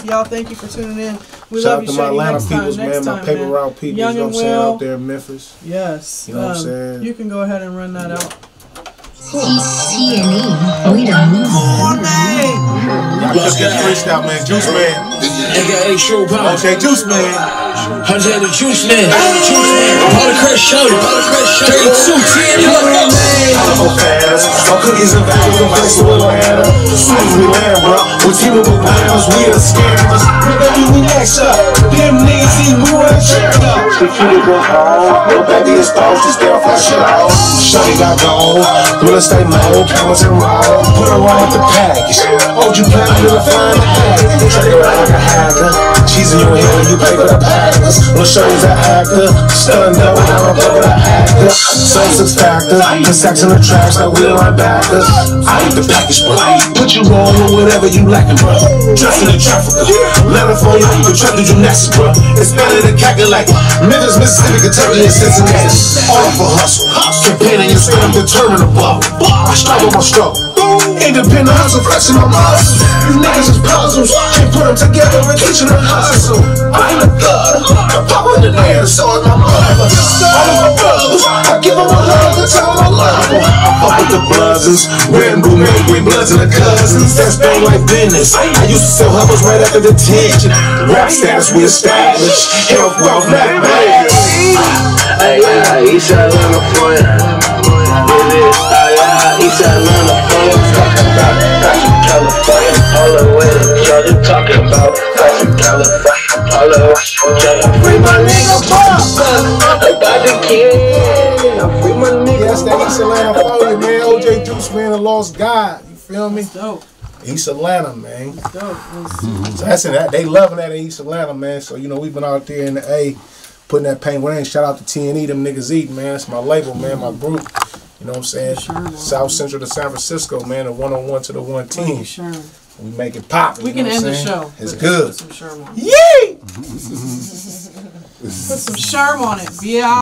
peace. Y'all, thank you for tuning in. We Shout love out you, to my Shady. Atlanta peoples, time, man. next My time, paper man. route people, Young you know what I'm saying, out there in Memphis. Yes. You know what I'm um, saying? You can go ahead and run that out. TNE Freedom. Y'all just get freestyle, man. Juiceman. AKA True Power. Okay, Juiceman. Hunter the Juiceman. Juice Man. Paula Chris Shorty. Paula Chris Shorty. 32 10 Apple fans, our cookies and bags in place of Atlanta. Soon as we land, with pounds, we are scammers. We next up. Them niggas see we wanna check up. She keep it home, no baby, it's those, just off our shit out. Shorty got gold, real estate mode, cameras and roll. Put her with the package. Hold you plan to find the package. Check her out like a hacker. Cheese in your head you pay for the packers. Little shorty's an actor. Stunned up when I'm a fucking actor. Some six factor. The sex in the trash like we line backers. I eat the package, bro. Put you on with whatever you lacking, bro. Dressed in the trafficker. Letter for you, the truck to gymnastics, bro. It's better than calculate. Memphis, Mississippi, Kentucky, and Cincinnati. All for hustle. Campaigning and still determined above. I struggle my struggle. Independent hustle, flexing my muscles. You niggas is puzzles. Them together and teaching them hustle. I ain't a thug. I pop in the land, so is my mother. All of my brothers, I give them a hug and tell them I love them. I with the. Red and blue man, green bloods and the cousins. That's bang like business. I used to sell hovers right after detention. Rap status we established. Health, wealth, man. Ay, ay, East Atlanta ya. It is, ay, East Atlanta that's from California. All the way to Georgia. Free my nigga Bob. About the kid. Free my nigga Yes, that East Atlanta for man. OJ Juice, man, the lost God. You feel me? Dope. East Atlanta, man. Dope. So that's in that. They loving that in East Atlanta, man. So you know we've been out there in the A, putting that paint. Well, shout out to TNE, them niggas eating, man. It's my label, man. My group. You know what I'm saying? South Central to San Francisco, man. The 101 to the 110. Sure. We make it pop. We can end the show. It's good. with Some Sherm on. it. Yay! Put some Sherm on it. Be out.